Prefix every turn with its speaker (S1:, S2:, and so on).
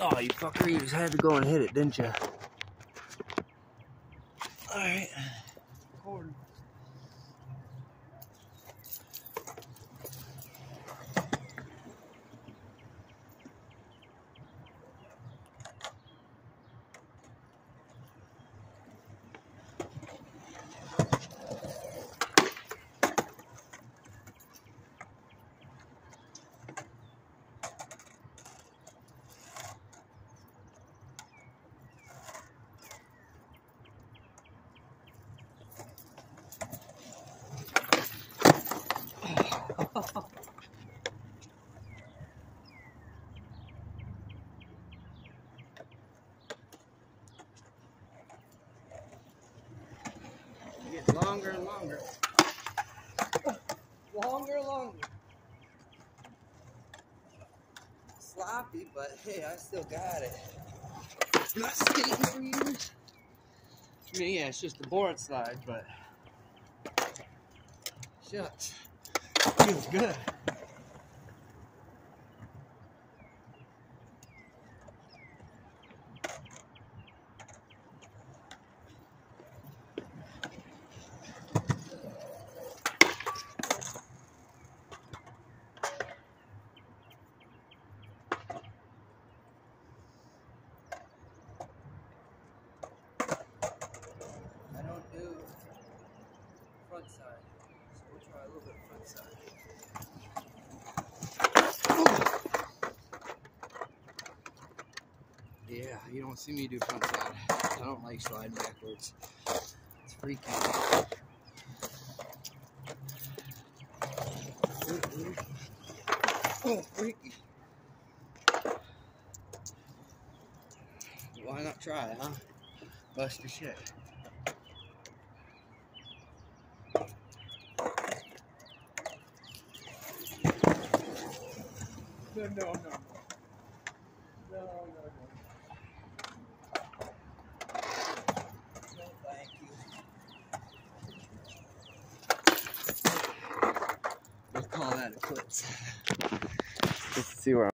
S1: Oh, you fucker, you just had to go and hit it, didn't you? Alright. Get longer and longer. Longer and longer. Sloppy, but hey, I still got it. Not skating for years. I mean, yeah, it's just a board slide, but shucks, feels good. I don't do front side, so we'll try a little bit front side. Yeah, you don't see me do front side. I don't like sliding backwards. It's freaky. Oh, freaky. Why not try, huh? Bust your shit. No, no. No, no, no. No, thank you. We'll call that a quits. Let's see where